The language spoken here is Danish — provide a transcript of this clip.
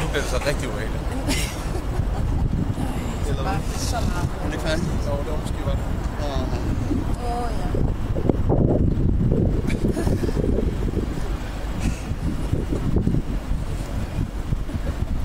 nu bliver det så rigtig ubehageligt. Eller Bare hvad? så meget. Er det ikke færdigt? Jo, det var måske godt. Åh. Åh, ja.